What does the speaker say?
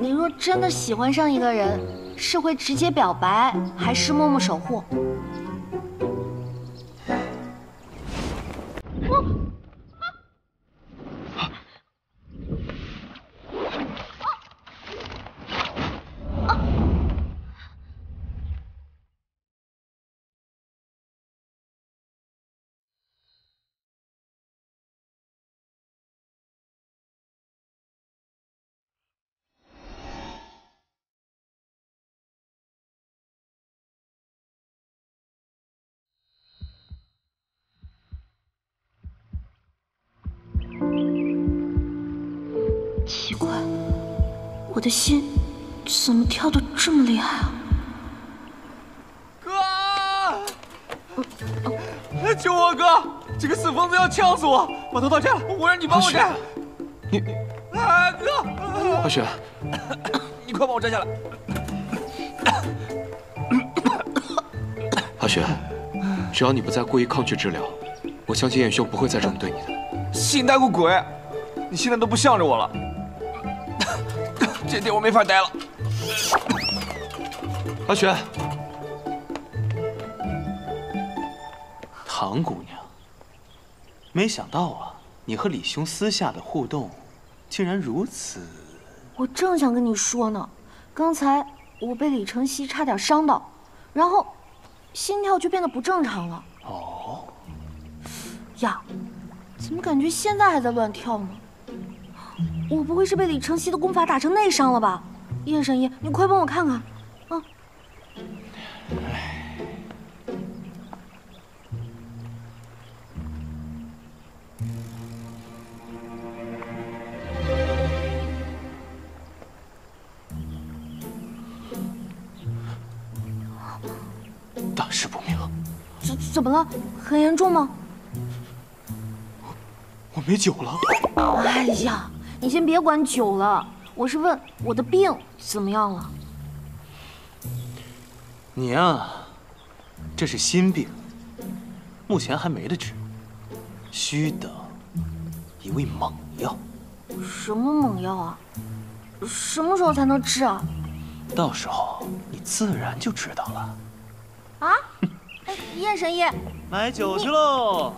你若真的喜欢上一个人，是会直接表白，还是默默守护？我的心怎么跳得这么厉害啊？哥，救我哥！这个死疯子要呛死我！把头套摘了，我让你帮我摘。你，啊哥！阿雪，你快帮我摘下来。阿雪，只要你不再故意抗拒治疗，我相信燕兄不会再这么对你的。信待个鬼！你现在都不向着我了，这地我没法待了。阿雪，唐姑娘，没想到啊，你和李兄私下的互动，竟然如此。我正想跟你说呢，刚才我被李承熙差点伤到，然后心跳就变得不正常了。哦，呀，怎么感觉现在还在乱跳呢？我不会是被李承熙的功法打成内伤了吧？燕神医，你快帮我看看。啊！大事不妙！怎怎么了？很严重吗？我没酒了。哎呀！你先别管酒了，我是问我的病怎么样了。你呀，这是心病，目前还没得治，需等一味猛药。什么猛药啊？什么时候才能治啊？到时候你自然就知道了。啊？哎叶神医，买酒去喽！